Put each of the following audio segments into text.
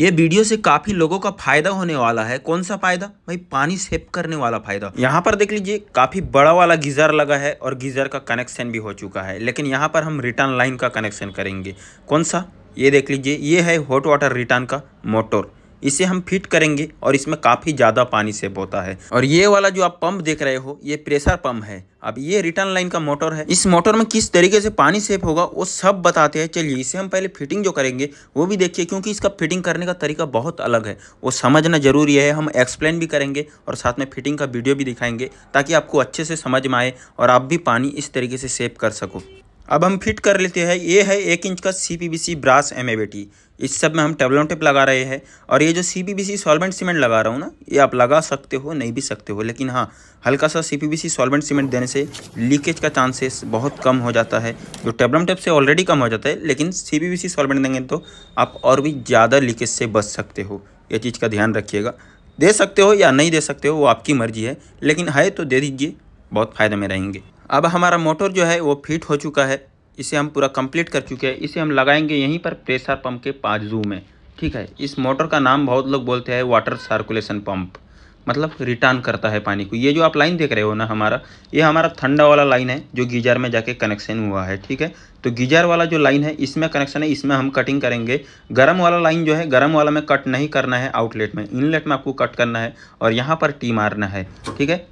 ये वीडियो से काफ़ी लोगों का फ़ायदा होने वाला है। कौन सा फ़ायदा? भाई, पानी सेव करने वाला फ़ायदा। यहाँ पर देख लीजिए, काफ़ी बड़ा वाला गीजर लगा है और गीजर का कनेक्शन भी हो चुका है। लेकिन यहाँ पर हम रिटर्न लाइन का कनेक्शन करेंगे। कौन सा? ये देख लीजिए, ये है हॉट वाटर रिटर्न का मोटर इसे हम फिट करेंगे और इसमें काफ़ी ज़्यादा पानी सेव होता है। और ये वाला जो आप पंप देख रहे हो, ये प्रेशर पंप है। अब ये रिटर्न लाइन का मोटर है। इस मोटर में किस तरीके से पानी सेव होगा, वो सब बताते हैं। चलिए, इसे हम पहले फिटिंग जो करेंगे, वो भी देखिए, क्योंकि इसका फिटिंग करने का तरीका बहुत अलग है। वो समझना ज़रूरी है, हम एक्सप्लेन भी करेंगे और साथ में फिटिंग का वीडियो भी दिखाएँगे, ताकि आपको अच्छे से समझ में आए और आप भी पानी इस तरीके से सेव कर सको। अब हम फिट कर लेते हैं। ये है एक इंच का C P V C brass M इस सब में हम टेबलों टेप लगा रहे हैं। और ये जो C P V C solvent cement लगा रहा हूँ ना, ये आप लगा सकते हो, नहीं भी सकते हो। लेकिन हाँ हल्का सा C P V C solvent cement देने से लीकेज का चांसेस बहुत कम हो जाता है। जो टेबलम टेप से ऑलरेडी कम हो जाता है, लेकिन C P V C solvent देंगे तो आप और भी ज़्यादा लीकेज से बच सकते हो। ये चीज़ का ध्यान रखिएगा। दे सकते हो या नहीं दे सकते हो, वो आपकी मर्ज़ी है। लेकिन है तो दे दीजिए, बहुत फ़ायदे में रहेंगे। अब हमारा मोटर जो है, वो फिट हो चुका है। इसे हम पूरा कंप्लीट कर चुके हैं। इसे हम लगाएँगे यहीं पर प्रेशर पंप के पाँच जू में। ठीक है, इस मोटर का नाम बहुत लोग बोलते हैं वाटर सर्कुलेशन पंप मतलब रिटर्न करता है पानी को। ये जो आप लाइन देख रहे हो ना हमारा, ये हमारा ठंडा वाला लाइन है, जो गीजर में जाके कनेक्शन हुआ है। ठीक है तो गीजर वाला जो लाइन है, इसमें कनेक्शन है, इसमें हम कटिंग करेंगे। गर्म वाला लाइन जो है, गर्म वाला में कट नहीं करना है आउटलेट में। इनलेट में आपको कट करना है और यहाँ पर टी मारना है। ठीक है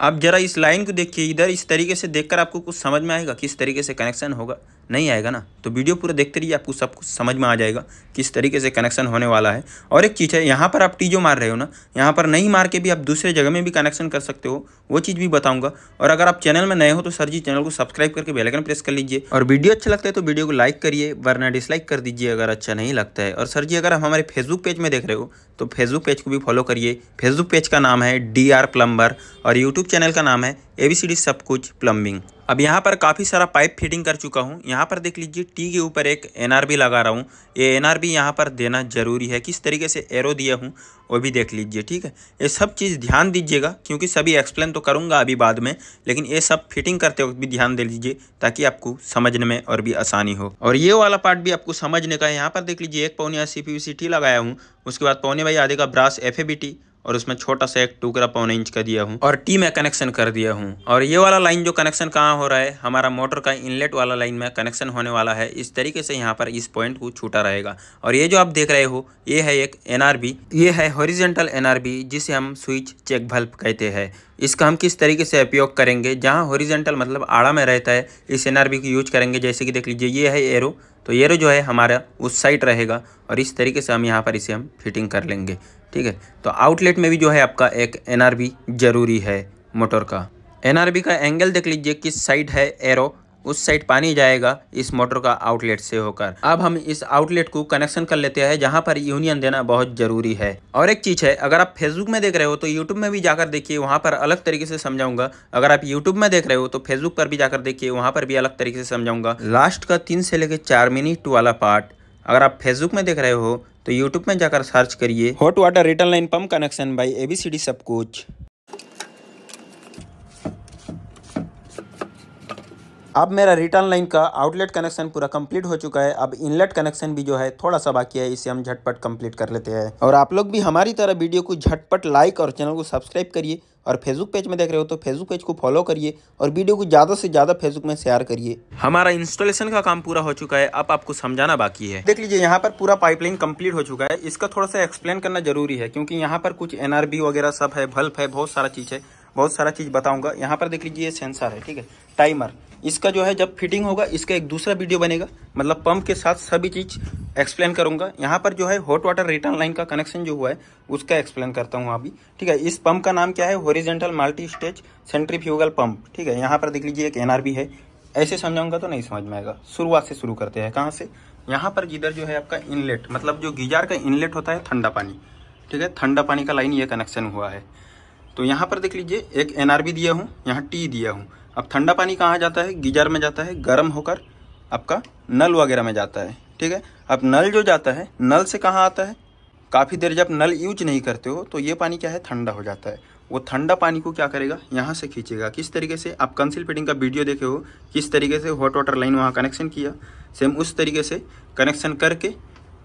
आप जरा इस लाइन को देखिए, इधर इस तरीके से देखकर आपको कुछ समझ में आएगा किस तरीके से कनेक्शन होगा। नहीं आएगा ना? तो वीडियो पूरा देखते रहिए, आपको सब कुछ समझ में आ जाएगा किस तरीके से कनेक्शन होने वाला है। और एक चीज़ है, यहाँ पर आप टीजो मार रहे हो ना, यहाँ पर नहीं मार के भी आप दूसरे जगह में भी कनेक्शन कर सकते हो, वो चीज़ भी बताऊँगा। और अगर आप चैनल में नए हो तो सर जी चैनल को सब्सक्राइब करके बेलाइकन प्रेस कर लीजिए। और वीडियो अच्छा लगता है तो वीडियो को लाइक करिए, वरना डिसलाइक कर दीजिए अगर अच्छा नहीं लगता है। और सर जी, अगर आप हमारे फेसबुक पेज में देख रहे हो तो फेसबुक पेज को भी फॉलो करिए। फेसबुक पेज का नाम है डी आर प्लम्बर और यूट्यूब चैनल का नाम है ए बी सी डी सब कुछ प्लम्बिंग अब यहाँ पर काफ़ी सारा पाइप फिटिंग कर चुका हूँ। यहाँ पर देख लीजिए टी के ऊपर एक एनआरबी लगा रहा हूँ। ये एनआरबी यहाँ पर देना ज़रूरी है। किस तरीके से एरो दिया हूँ, वो भी देख लीजिए, ठीक है? ये सब चीज़ ध्यान दीजिएगा, क्योंकि सभी एक्सप्लेन तो करूँगा अभी बाद में, लेकिन ये सब फिटिंग करते वक्त भी ध्यान दे लीजिए, ताकि आपको समझने में और भी आसानी हो। और ये वाला पार्ट भी आपको समझने का है। यहाँ पर देख लीजिए, एक पौने सी पी टी लगाया हूँ। उसके बाद पौने भाई आधे का ब्रास एफ़ और उसमें छोटा सा एक टुकड़ा पौने इंच का दिया हूँ और टी में कनेक्शन कर दिया हूँ। और ये वाला लाइन जो कनेक्शन कहाँ हो रहा है, हमारा मोटर का इनलेट वाला लाइन में कनेक्शन होने वाला है। इस तरीके से यहाँ पर इस पॉइंट को छूटा रहेगा। और ये जो आप देख रहे हो, ये है एक एनआरबी ये है हॉरिजेंटल एनआरबी जिसे हम स्विच चेक बल्ब कहते हैं। इसका हम किस तरीके से उपयोग करेंगे, जहाँ हॉरिजेंटल मतलब आड़ा में रहता है, इस एनआरबी को यूज़ करेंगे। जैसे कि देख लीजिए, ये है एरो तो एरो जो है हमारा उस साइड रहेगा। और इस तरीके से हम यहाँ पर इसे हम फिटिंग कर लेंगे। ठीक है? तो आउटलेट में भी जो है आपका एक एनआरबी ज़रूरी है मोटर का। एनआरबी का एंगल देख लीजिए किस साइड है एरो उस साइड पानी जाएगा इस मोटर का आउटलेट से होकर। अब हम इस आउटलेट को कनेक्शन कर लेते हैं जहाँ पर यूनियन देना बहुत ज़रूरी है। और एक चीज़ है, अगर आप फेसबुक में देख रहे हो तो यूट्यूब में भी जाकर देखिए, वहाँ पर अलग तरीके से समझाऊँगा। अगर आप यूट्यूब में देख रहे हो तो फेसबुक पर भी जाकर देखिए, वहाँ पर भी अलग तरीके से समझाऊँगा। लास्ट का तीन से लेकर चार मिनट वाला पार्ट अगर आप फेसबुक में देख रहे हो तो यूट्यूब में जाकर सर्च करिए। Hot water return line pump connection by A B C D सब कुछ। अब मेरा रिटर्न लाइन का आउटलेट कनेक्शन पूरा कंप्लीट हो चुका है। अब इनलेट कनेक्शन भी जो है थोड़ा सा बाकी है इसे हम झटपट कंप्लीट कर लेते हैं। और आप लोग भी हमारी तरह वीडियो को झटपट लाइक और चैनल को सब्सक्राइब करिए और फेसबुक पेज में देख रहे हो तो फेसबुक पेज को फॉलो करिए और वीडियो को ज़्यादा से ज़्यादा फेसबुक में शेयर करिए। हमारा इंस्टॉलेशन का काम पूरा हो चुका है। अब आपको समझाना बाकी है। देख लीजिए यहाँ पर पूरा पाइपलाइन कंप्लीट हो चुका है। इसका थोड़ा सा एक्सप्लेन करना ज़रूरी है क्योंकि यहाँ पर कुछ एनआरबी वगैरह सब है बल्ब है बहुत सारा चीज़ है बहुत सारा चीज़ बताऊँगा। यहाँ पर देख लीजिए सेंसर है ठीक है? टाइमर इसका जो है, जब फिटिंग होगा, इसका एक दूसरा वीडियो बनेगा। मतलब पंप के साथ सभी चीज़ एक्सप्लेन करूँगा। यहाँ पर जो है हॉट वाटर रिटर्न लाइन का कनेक्शन जो हुआ है, उसका एक्सप्लेन करता हूँ अभी। ठीक है, इस पंप का नाम क्या है? Horizontal multi stage centrifugal pump ठीक है, यहाँ पर देख लीजिए, एक एनआरबी है। ऐसे समझाऊँगा तो नहीं समझ में आएगा। शुरुआत से शुरू करते हैं। कहाँ से? यहाँ पर जिधर जो है आपका इनलेट मतलब जो गीजार का इनलेट होता है, ठंडा पानी। ठीक है, ठंडा पानी का लाइन ये कनेक्शन हुआ है। तो यहाँ पर देख लीजिए, एक एनआरबी दिया हूँ, यहाँ टी दिया हूँ। अब ठंडा पानी कहाँ जाता है? गीजर में जाता है, गर्म होकर आपका नल वगैरह में जाता है, ठीक है? अब नल जो जाता है, नल से कहाँ आता है? काफ़ी देर जब नल यूज़ नहीं करते हो तो ये पानी क्या है? ठंडा हो जाता है। वो ठंडा पानी को क्या करेगा? यहाँ से खींचेगा। किस तरीके से? आप कंसिल फिटिंग का वीडियो देखे हो, किस तरीके से हॉट वाटर लाइन वहाँ कनेक्शन किया? सेम उस तरीके से कनेक्शन करके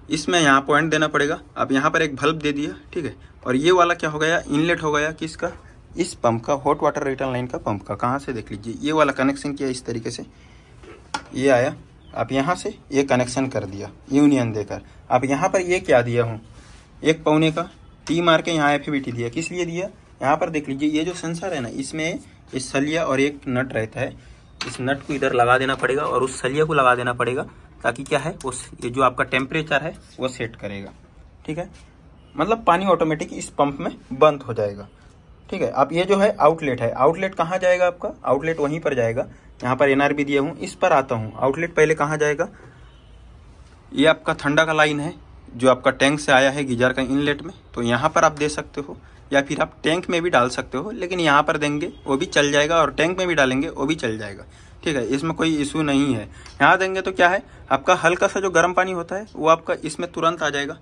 इसमें यहाँ पॉइंट देना पड़ेगा। अब यहाँ पर एक बल्ब दे दिया, ठीक है? और ये वाला क्या हो गया? इनलेट हो गया किसका? इस पंप का हॉट वाटर रिटर्न लाइन का पंप का, कहाँ से देख लीजिए? ये वाला कनेक्शन किया इस तरीके से। ये आया। आप यहाँ से ये कनेक्शन कर दिया यूनियन देकर। आप यहाँ पर ये क्या दिया हूँ? एक पौने का टी मार के यहाँ एफ़ दिया। किस लिए दिया? यहाँ पर देख लीजिए, ये जो सेंसर है ना, इसमें इस सलिया और एक नट रहता है। इस नट को इधर लगा देना पड़ेगा और उस सलिया को लगा देना पड़ेगा, ताकि क्या है, उस, ये जो आपका टेम्परेचर है, वो सेट करेगा। ठीक है? मतलब पानी ऑटोमेटिक इस पंप में बंद हो जाएगा। ठीक है? अब ये जो है आउटलेट है। आउटलेट कहाँ जाएगा आपका? आउटलेट वहीं पर जाएगा। यहाँ पर एनआरबी दिया हूँ, इस पर आता हूँ। आउटलेट पहले कहाँ जाएगा? ये आपका ठंडा का लाइन है, जो आपका टैंक से आया है गीजर का इनलेट में। तो यहाँ पर आप दे सकते हो। या फिर आप टैंक में भी डाल सकते हो, लेकिन यहाँ पर देंगे, वो भी चल जाएगा और टैंक में भी डालेंगे, वो भी चल जाएगा। ठीक है? इसमें कोई इशू नहीं है। यहाँ देंगे तो क्या है? आपका हल्का सा जो गर्म पानी होता है, वो आपका इसमें तुरंत आ जाएगा।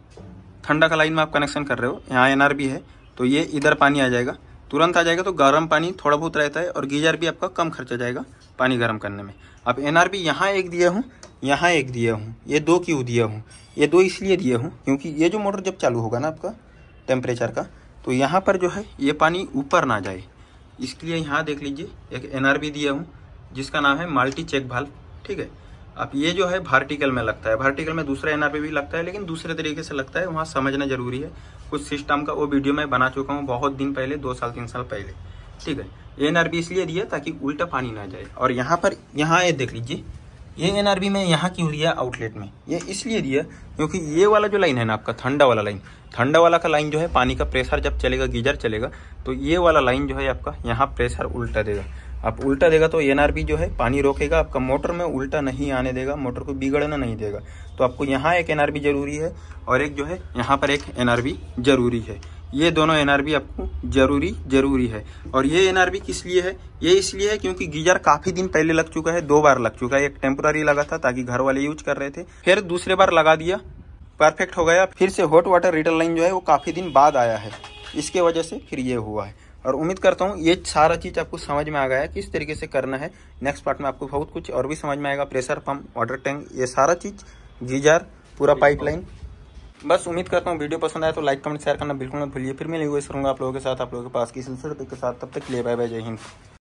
ठंडा का लाइन में आप कनेक्शन कर रहे हो। यहाँ एन है तो ये इधर पानी आ जाएगा। तुरंत आ जाएगा तो गर्म पानी थोड़ा बहुत रहता है और गीजर भी आपका कम खर्चा जाएगा पानी गर्म करने में। अब एन आर यहाँ एक दिया हूँ, यहाँ एक दिया हूँ, ये दो क्यों दिया हूँ? ये दो इसलिए दिया हूँ क्योंकि ये जो मोटर जब चालू होगा ना आपका टेम्परेचर का तो यहाँ पर जो है ये पानी ऊपर ना जाए। इसके लिए यहाँ देख लीजिए, एक एनआरबी दिया हूँ, जिसका नाम है मल्टी चेक भाल ठीक है? अब ये जो है भार्टिकल में लगता है। भार्टिकल में दूसरा एनआरपी भी लगता है, लेकिन दूसरे तरीके से लगता है, वहाँ समझना ज़रूरी है। कुछ सिस्टम का वो वीडियो मैं बना चुका हूँ बहुत दिन पहले, दो साल, तीन साल पहले। ठीक है? ये एनआरबी इसलिए दिया ताकि उल्टा पानी ना जाए। और यहाँ पर, यहाँ ये देख लीजिए, ये एन एनआरबी में यहाँ क्यों दिया आउटलेट में? ये इसलिए दिया क्योंकि ये वाला जो लाइन है ना आपका ठंडा वाला लाइन ठंडा वाला का लाइन जो है पानी का प्रेशर जब चलेगा, गीजर चलेगा तो ये वाला लाइन जो है आपका यहाँ प्रेशर उल्टा देगा। आप उल्टा देगा तो एनआरबी जो है, पानी रोकेगा, आपका मोटर में उल्टा नहीं आने देगा, मोटर को बिगड़ना नहीं देगा। तो आपको यहाँ एक एनआरबी ज़रूरी है और एक जो है, यहाँ पर एक एनआरबी ज़रूरी है। ये दोनों एनआरबी आपको ज़रूरी ज़रूरी है। और ये एनआरबी किस लिए है? ये इसलिए है क्योंकि गीजर काफ़ी दिन पहले लग चुका है, दो बार लग चुका है। एक टेम्पोरारी लगा था ताकि घर वाले यूज़ कर रहे थे। फिर दूसरे बार लगा दिया परफेक्ट हो गया। फिर से हॉट वाटर रिटर्न लाइन जो है, वो काफ़ी दिन बाद आया है। इसके वजह से फिर ये हुआ है। और उम्मीद करता हूँ ये सारा चीज़ आपको समझ में आ गया है किस तरीके से करना है। नेक्स्ट पार्ट में आपको बहुत कुछ और भी समझ में आएगा प्रेशर पंप वाटर टैंक ये सारा चीज़ गीजर पूरा पाइपलाइन बस उम्मीद करता हूँ वीडियो पसंद आया तो लाइक कमेंट शेयर करना बिल्कुल मत भूलिए। फिर मैं वही करूँगा आप लोगों के साथ आप लोगों के पास किसी के साथ। तब तक ले बाय बाय जय हिंद।